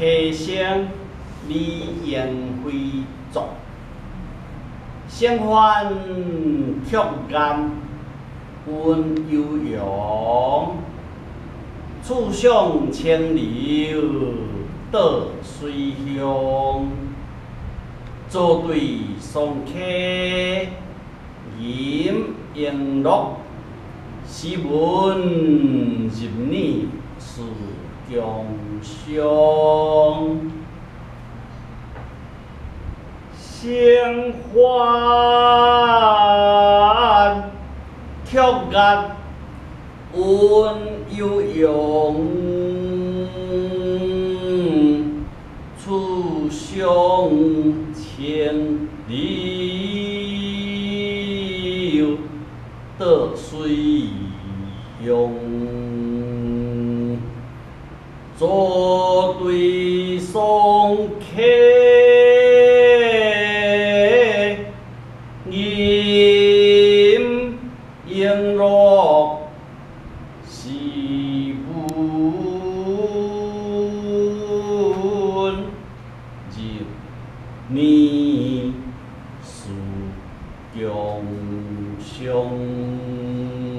溪声李延辉作，声欢曲暗温悠扬，处上清流倒水乡，作对松溪吟咏乐，诗文入耳是江乡。声欢曲暗温悠扬，处上千里得水涌，作对松吟咏乐是文入念是江乡。